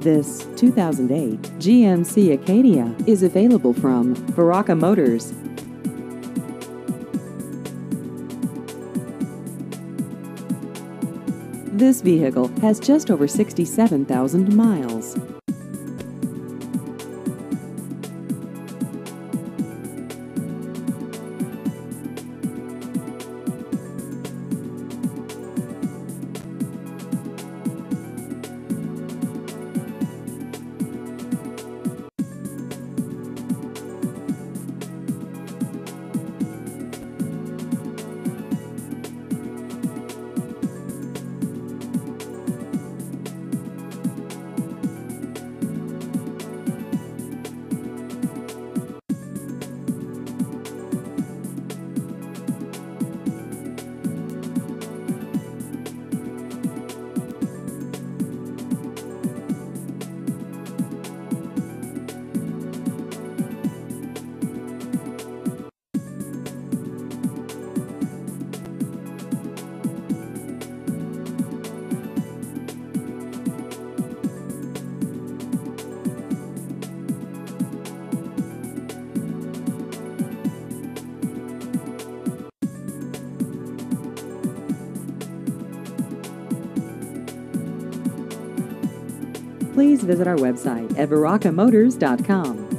This 2008 GMC Acadia is available from Veracka Motors. This vehicle has just over 67,000 miles. Please visit our website at verackamotors.com.